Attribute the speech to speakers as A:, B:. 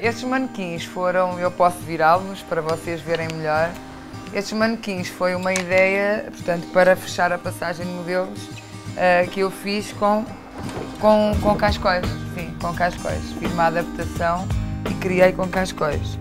A: Estes manequins foram, eu posso virá-los para vocês verem melhor. Estes manequins foi uma ideia, portanto, para fechar a passagem de modelos uh, que eu fiz com, com, com cascóis. Sim, com cascóis. Fiz uma adaptação e criei com cascóis.